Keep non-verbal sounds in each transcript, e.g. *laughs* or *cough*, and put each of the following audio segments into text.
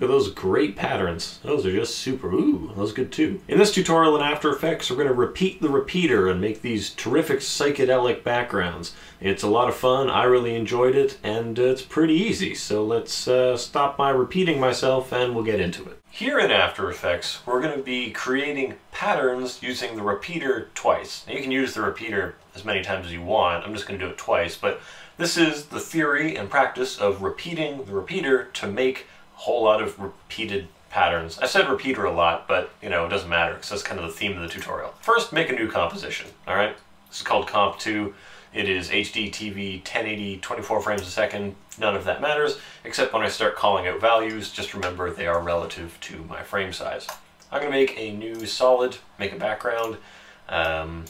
Look at those great patterns. Those are just super. Ooh, those good too. In this tutorial in After Effects, we're going to repeat the repeater and make these terrific psychedelic backgrounds. It's a lot of fun. I really enjoyed it, and uh, it's pretty easy. So let's uh, stop my repeating myself, and we'll get into it. Here in After Effects, we're going to be creating patterns using the repeater twice. Now, you can use the repeater as many times as you want. I'm just going to do it twice, but this is the theory and practice of repeating the repeater to make whole lot of repeated patterns. I said repeater a lot, but you know, it doesn't matter because that's kind of the theme of the tutorial. First, make a new composition, all right? This is called Comp 2. It is HD TV 1080 24 frames a second. None of that matters, except when I start calling out values, just remember they are relative to my frame size. I'm going to make a new solid, make a background. Um,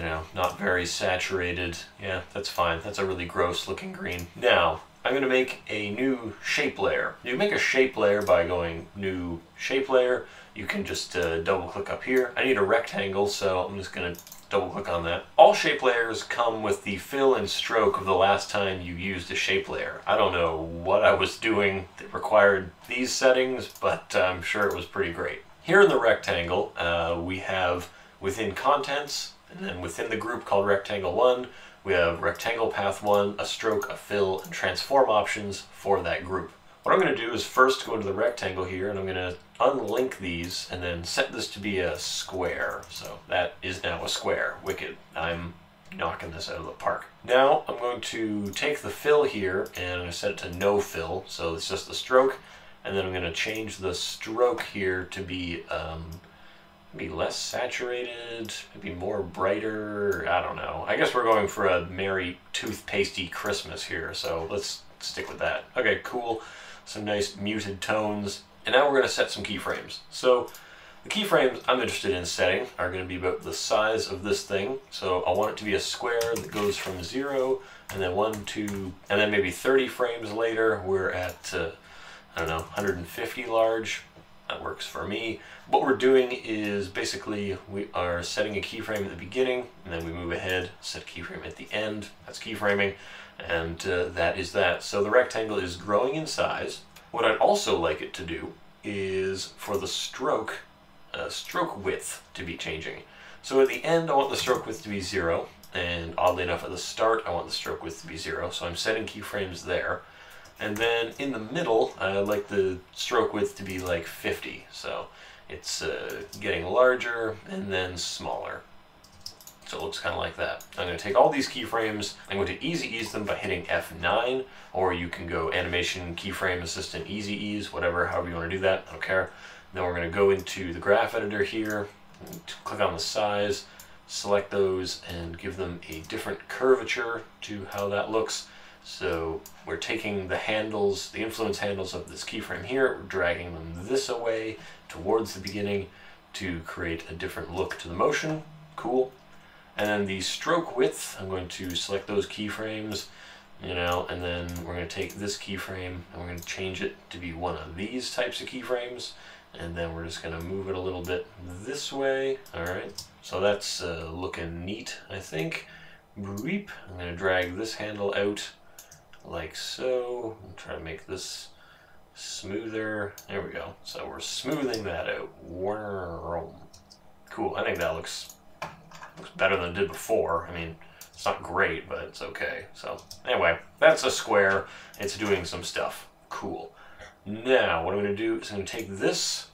you know, not very saturated. Yeah, that's fine. That's a really gross looking green. Now, I'm going to make a new shape layer. You make a shape layer by going new shape layer. You can just uh, double click up here. I need a rectangle, so I'm just going to double click on that. All shape layers come with the fill and stroke of the last time you used a shape layer. I don't know what I was doing that required these settings, but I'm sure it was pretty great. Here in the rectangle, uh, we have within contents, and then within the group called Rectangle 1, we have Rectangle Path 1, a stroke, a fill, and transform options for that group. What I'm going to do is first go into the rectangle here, and I'm going to unlink these, and then set this to be a square. So that is now a square. Wicked. I'm knocking this out of the park. Now I'm going to take the fill here, and I'm going to set it to no fill, so it's just the stroke, and then I'm going to change the stroke here to be um, be less saturated, maybe more brighter, I don't know. I guess we're going for a merry toothpastey Christmas here, so let's stick with that. Okay, cool. Some nice muted tones. And now we're going to set some keyframes. So the keyframes I'm interested in setting are going to be about the size of this thing. So I want it to be a square that goes from zero and then one, two, and then maybe 30 frames later we're at, uh, I don't know, 150 large. That works for me. What we're doing is basically we are setting a keyframe at the beginning and then we move ahead, set keyframe at the end. That's keyframing and uh, that is that. So the rectangle is growing in size. What I'd also like it to do is for the stroke, uh, stroke width to be changing. So at the end I want the stroke width to be zero and oddly enough at the start I want the stroke width to be zero. So I'm setting keyframes there. And then in the middle, I like the stroke width to be like 50. So it's uh, getting larger and then smaller. So it looks kind of like that. I'm going to take all these keyframes, I'm going to easy ease them by hitting F9, or you can go animation keyframe assistant easy ease, whatever, however you want to do that, I don't care. Then we're going to go into the graph editor here, click on the size, select those and give them a different curvature to how that looks. So we're taking the handles, the influence handles of this keyframe here, we're dragging them this away towards the beginning to create a different look to the motion. Cool. And then the stroke width, I'm going to select those keyframes, you know, and then we're going to take this keyframe and we're going to change it to be one of these types of keyframes. And then we're just going to move it a little bit this way. All right. So that's uh, looking neat, I think. I'm going to drag this handle out like so. Try to make this smoother. There we go. So we're smoothing that out. Cool. I think that looks looks better than it did before. I mean, it's not great, but it's okay. So anyway, that's a square. It's doing some stuff. Cool. Now, what I'm going to do is I'm going to take this,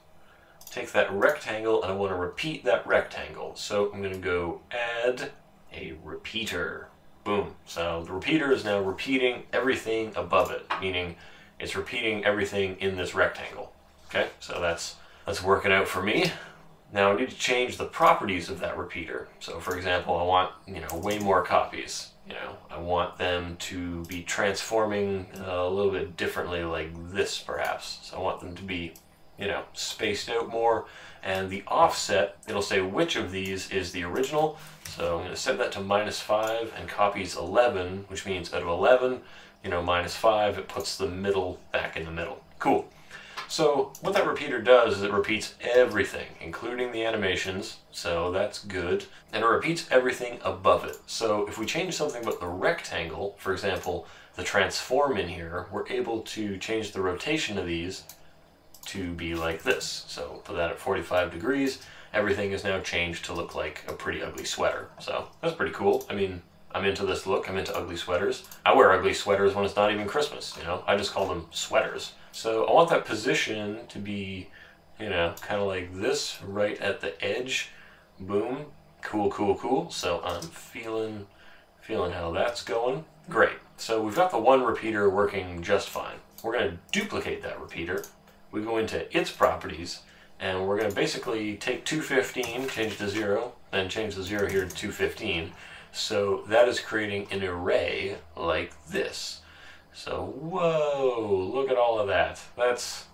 take that rectangle, and I want to repeat that rectangle. So I'm going to go add a repeater. Boom. So the repeater is now repeating everything above it, meaning it's repeating everything in this rectangle. Okay, so that's that's working out for me. Now I need to change the properties of that repeater. So for example, I want, you know, way more copies. You know, I want them to be transforming a little bit differently like this perhaps. So I want them to be, you know, spaced out more. And the offset, it'll say which of these is the original. So I'm going to set that to minus 5 and copies 11, which means out of 11, you know, minus 5, it puts the middle back in the middle. Cool. So what that repeater does is it repeats everything, including the animations, so that's good, and it repeats everything above it. So if we change something about the rectangle, for example, the transform in here, we're able to change the rotation of these to be like this. So put that at 45 degrees. Everything is now changed to look like a pretty ugly sweater. So that's pretty cool. I mean, I'm into this look. I'm into ugly sweaters. I wear ugly sweaters when it's not even Christmas, you know? I just call them sweaters. So I want that position to be, you know, kind of like this, right at the edge. Boom. Cool, cool, cool. So I'm feeling, feeling how that's going. Great. So we've got the one repeater working just fine. We're going to duplicate that repeater. We go into its properties, and we're going to basically take 215, change to 0, then change the 0 here to 215. So that is creating an array like this. So, whoa, look at all of that. That's,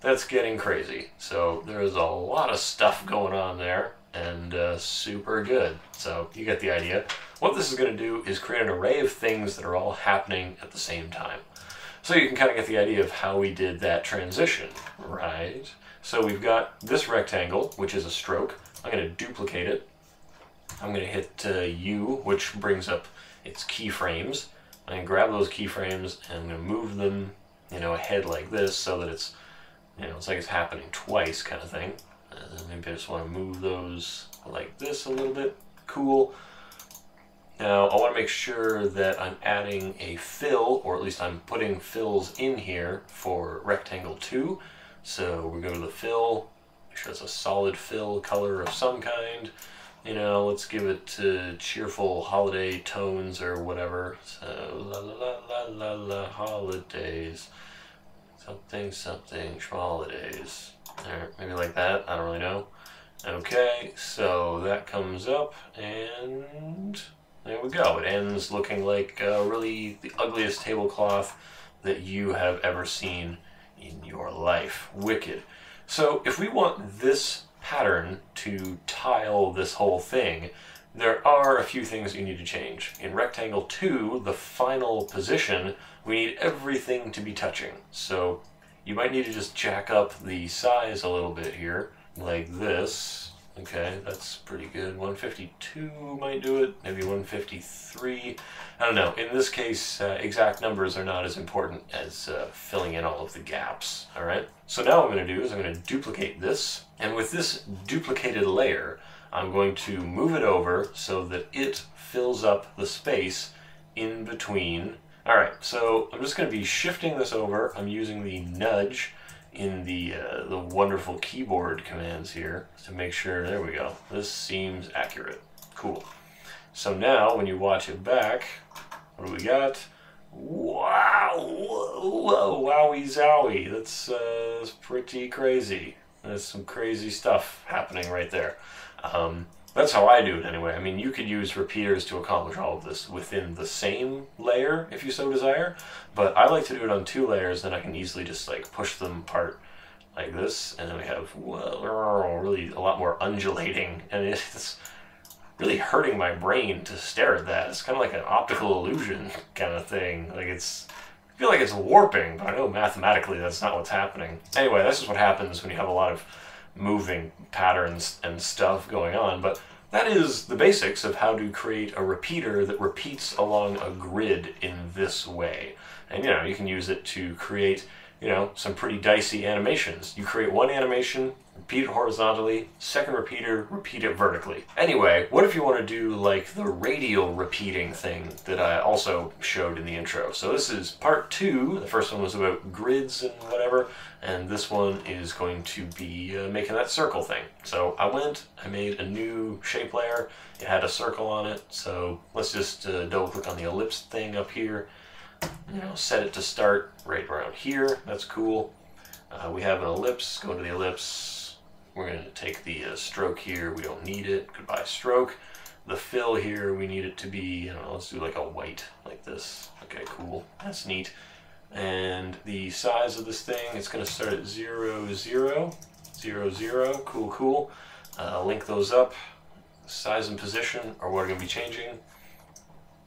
that's getting crazy. So there's a lot of stuff going on there and uh, super good. So you get the idea. What this is going to do is create an array of things that are all happening at the same time. So you can kind of get the idea of how we did that transition, right? So we've got this rectangle, which is a stroke. I'm going to duplicate it. I'm going to hit uh, U, which brings up its keyframes. I'm going to grab those keyframes and I'm going to move them, you know, ahead like this so that it's, you know, it's like it's happening twice kind of thing. Uh, maybe I just want to move those like this a little bit. Cool. Now I want to make sure that I'm adding a fill, or at least I'm putting fills in here for rectangle 2. So we go to the fill, make sure it's a solid fill color of some kind. You know, let's give it uh, cheerful holiday tones or whatever. So la la la la la la holidays. Something something holidays. Alright, maybe like that. I don't really know. Okay, so that comes up and there we go. It ends looking like uh, really the ugliest tablecloth that you have ever seen in your life. Wicked. So if we want this pattern to tile this whole thing, there are a few things you need to change. In rectangle 2, the final position, we need everything to be touching. So you might need to just jack up the size a little bit here, like this. Okay, that's pretty good. 152 might do it, maybe 153. I don't know. In this case, uh, exact numbers are not as important as uh, filling in all of the gaps, all right? So now what I'm going to do is I'm going to duplicate this, and with this duplicated layer, I'm going to move it over so that it fills up the space in between. All right, so I'm just going to be shifting this over. I'm using the nudge in the uh, the wonderful keyboard commands here to make sure, there we go, this seems accurate. Cool. So now when you watch it back, what do we got? Wow, whoa, wowie zowie, that's, uh, that's pretty crazy. There's some crazy stuff happening right there. Um, that's how I do it anyway. I mean, you could use repeaters to accomplish all of this within the same layer if you so desire, but I like to do it on two layers, then I can easily just like push them apart like this, and then we have really a lot more undulating, and *laughs* it's really hurting my brain to stare at that. It's kind of like an optical illusion kind of thing. Like it's, I feel like it's warping, but I know mathematically that's not what's happening. Anyway, this is what happens when you have a lot of moving patterns and stuff going on, but that is the basics of how to create a repeater that repeats along a grid in this way. And you know, you can use it to create, you know, some pretty dicey animations. You create one animation, repeat it horizontally, second repeater, repeat it vertically. Anyway, what if you want to do like the radial repeating thing that I also showed in the intro? So this is part two. The first one was about grids and whatever, and this one is going to be uh, making that circle thing. So I went, I made a new shape layer. It had a circle on it, so let's just uh, double click on the ellipse thing up here. You know, set it to start right around here. That's cool. Uh, we have an ellipse. Go to the ellipse we're going to take the uh, stroke here. We don't need it. Goodbye stroke. The fill here, we need it to be, you know, let's do like a white like this. Okay, cool. That's neat. And the size of this thing, it's going to start at 0, 0, 0, 0. Cool, cool. Uh, link those up. Size and position are what are going to be changing.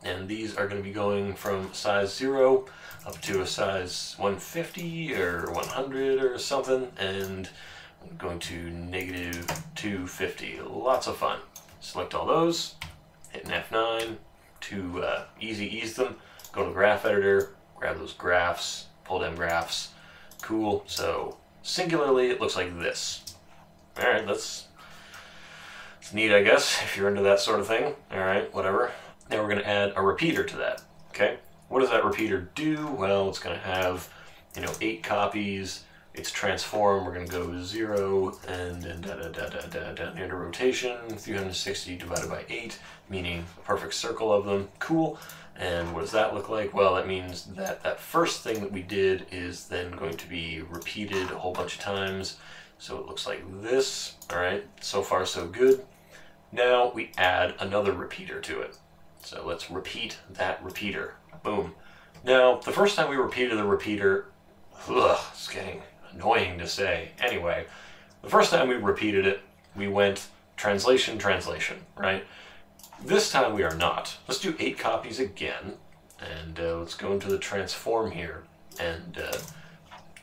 And these are going to be going from size 0 up to a size 150 or 100 or something. And I'm going to negative 250. Lots of fun. Select all those, hit an F9 to uh, easy ease them. Go to the graph editor, grab those graphs, pull down graphs. Cool. So Singularly, it looks like this. All right, that's, that's neat, I guess, if you're into that sort of thing. All right, whatever. Now we're going to add a repeater to that, okay? What does that repeater do? Well, it's going to have, you know, eight copies. It's transform. We're going to go zero and then da da da da da down into rotation. 360 divided by eight, meaning a perfect circle of them. Cool. And what does that look like? Well, that means that that first thing that we did is then going to be repeated a whole bunch of times. So it looks like this. All right, so far so good. Now we add another repeater to it. So let's repeat that repeater. Boom. Now, the first time we repeated the repeater, ugh, it's getting annoying to say. Anyway, the first time we repeated it, we went translation, translation, right? This time we are not. Let's do eight copies again, and uh, let's go into the transform here, and uh,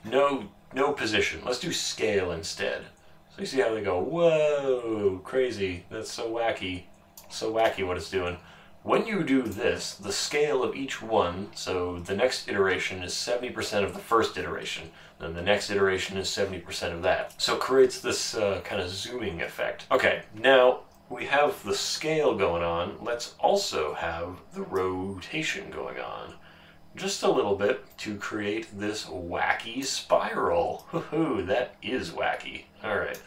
no, no position. Let's do scale instead. So you see how they go, whoa, crazy, that's so wacky, so wacky what it's doing. When you do this, the scale of each one, so the next iteration is 70% of the first iteration, then the next iteration is 70% of that. So it creates this uh, kind of zooming effect. Okay, now we have the scale going on, let's also have the rotation going on. Just a little bit to create this wacky spiral. Woohoo, that is wacky. Alright, let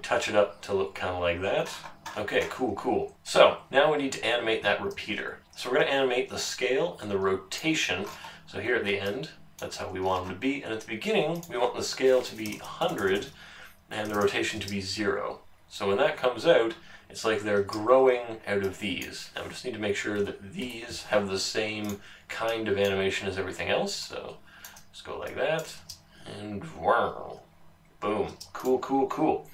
touch it up to look kind of like that. Okay, cool, cool. So, now we need to animate that repeater. So we're going to animate the scale and the rotation. So here at the end, that's how we want them to be. And at the beginning, we want the scale to be 100 and the rotation to be 0. So when that comes out, it's like they're growing out of these. Now we just need to make sure that these have the same kind of animation as everything else. So let's go like that. And wow. Boom. Cool, cool, cool.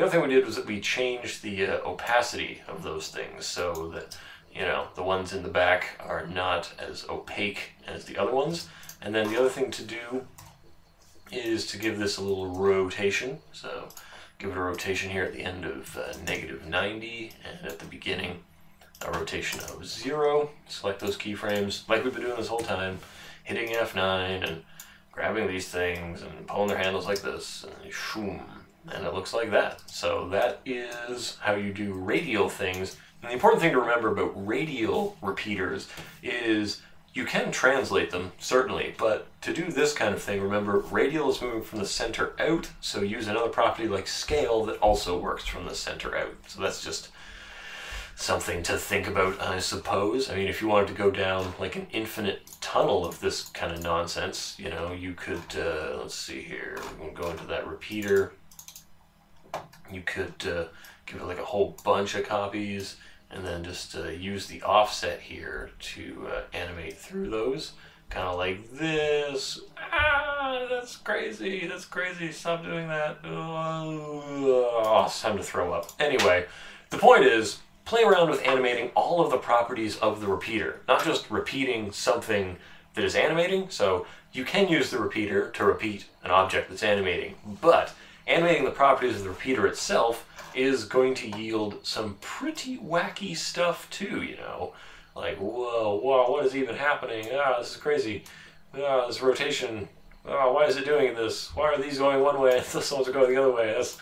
The other thing we did was that we changed the uh, opacity of those things so that, you know, the ones in the back are not as opaque as the other ones. And then the other thing to do is to give this a little rotation. So give it a rotation here at the end of uh, negative 90 and at the beginning a rotation of 0. Select those keyframes like we've been doing this whole time, hitting F9 and grabbing these things and pulling their handles like this and shoom, and it looks like that. So that is how you do radial things. And the important thing to remember about radial repeaters is you can translate them, certainly, but to do this kind of thing, remember, radial is moving from the center out, so use another property like scale that also works from the center out. So that's just something to think about, I suppose. I mean, if you wanted to go down like an infinite tunnel of this kind of nonsense, you know, you could, uh, let's see here, we can go into that repeater. You could uh, give it like a whole bunch of copies and then just uh, use the offset here to uh, animate through those. Kind of like this. Ah that's crazy. That's crazy. Stop doing that. Oh, it's time to throw up. Anyway the point is play around with animating all of the properties of the repeater. Not just repeating something that is animating. So you can use the repeater to repeat an object that's animating but animating the properties of the repeater itself is going to yield some pretty wacky stuff too, you know. Like, whoa, whoa, what is even happening? Ah, this is crazy. Ah, this rotation. Ah, why is it doing this? Why are these going one way and *laughs* this one's going the other way? That's,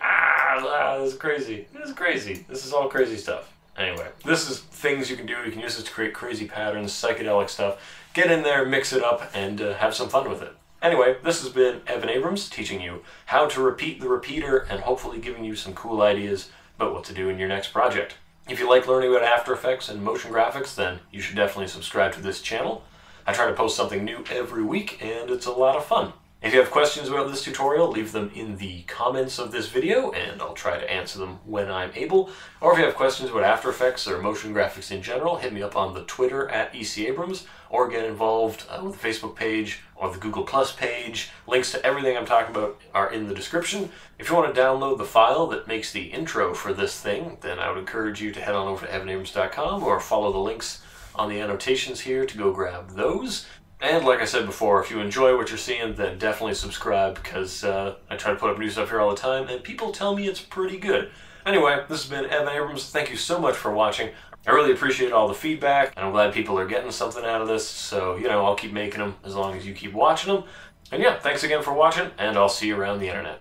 ah, ah, this is crazy. This is crazy. This is all crazy stuff. Anyway, this is things you can do. You can use this to create crazy patterns, psychedelic stuff. Get in there, mix it up, and uh, have some fun with it. Anyway, this has been Evan Abrams teaching you how to repeat the repeater and hopefully giving you some cool ideas about what to do in your next project. If you like learning about After Effects and motion graphics, then you should definitely subscribe to this channel. I try to post something new every week and it's a lot of fun. If you have questions about this tutorial, leave them in the comments of this video and I'll try to answer them when I'm able. Or if you have questions about After Effects or motion graphics in general, hit me up on the Twitter at ECAbrams or get involved uh, with the Facebook page or the Google Plus page. Links to everything I'm talking about are in the description. If you want to download the file that makes the intro for this thing, then I would encourage you to head on over to evanabrams.com or follow the links on the annotations here to go grab those. And like I said before, if you enjoy what you're seeing, then definitely subscribe because uh, I try to put up new stuff here all the time, and people tell me it's pretty good. Anyway, this has been Evan Abrams. Thank you so much for watching. I really appreciate all the feedback, and I'm glad people are getting something out of this. So, you know, I'll keep making them as long as you keep watching them. And yeah, thanks again for watching, and I'll see you around the internet.